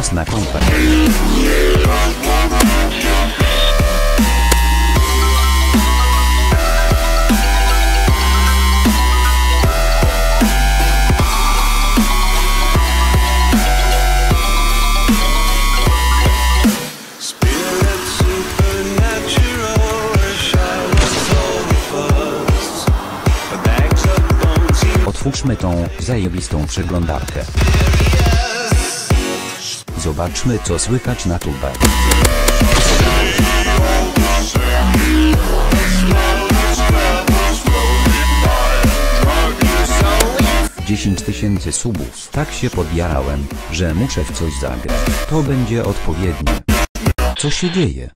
czas na kąpę. Otwórzmy tą zajebistą przeglądarkę. Zobaczmy co słychać na tubę. 10 tysięcy subów. Tak się podjarałem, że muszę w coś zagrać. To będzie odpowiednie. Co się dzieje?